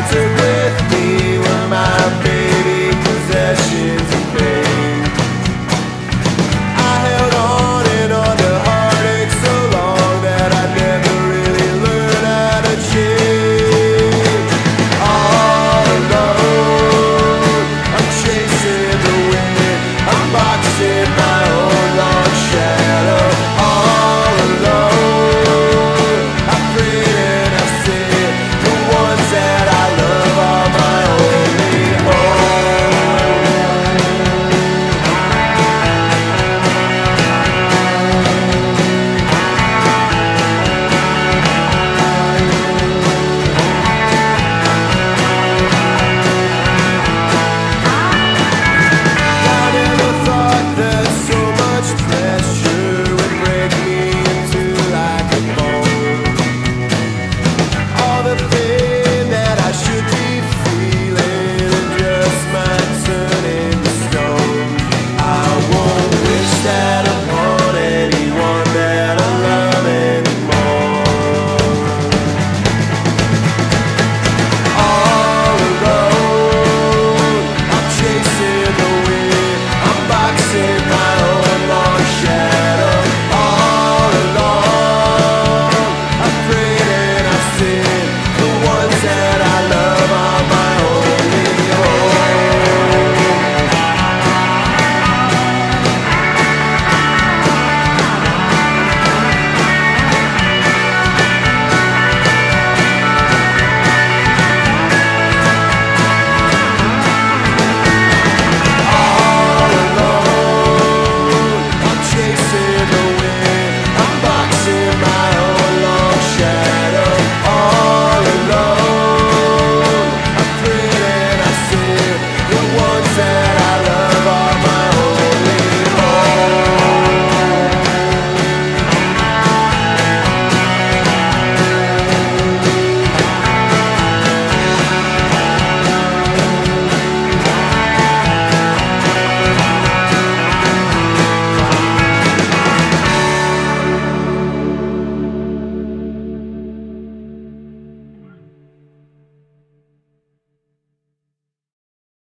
I with me were my baby possession.